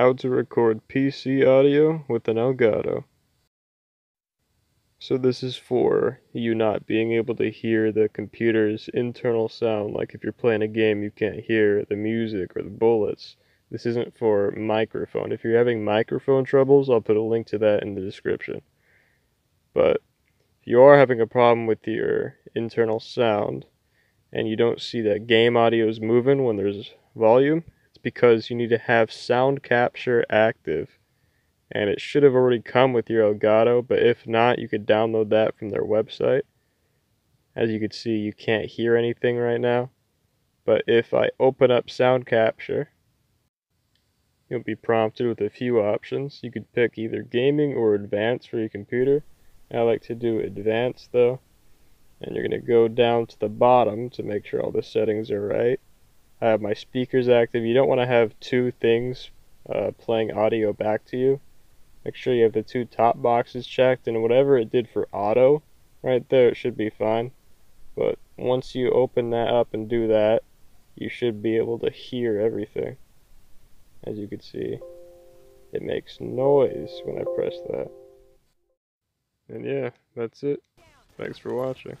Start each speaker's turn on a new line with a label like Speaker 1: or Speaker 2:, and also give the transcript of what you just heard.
Speaker 1: how to record PC audio with an Elgato. So this is for you not being able to hear the computer's internal sound, like if you're playing a game you can't hear the music or the bullets. This isn't for microphone. If you're having microphone troubles, I'll put a link to that in the description. But if you are having a problem with your internal sound and you don't see that game audio is moving when there's volume, because you need to have sound capture active and it should have already come with your Elgato, but if not, you could download that from their website. As you can see, you can't hear anything right now, but if I open up Sound Capture, you'll be prompted with a few options. You could pick either gaming or advanced for your computer. I like to do advanced though, and you're going to go down to the bottom to make sure all the settings are right. I have my speakers active. You don't want to have two things uh, playing audio back to you Make sure you have the two top boxes checked and whatever it did for auto right there it should be fine. But once you open that up and do that you should be able to hear everything. As you can see it makes noise when I press that. And yeah, that's it. Thanks for watching.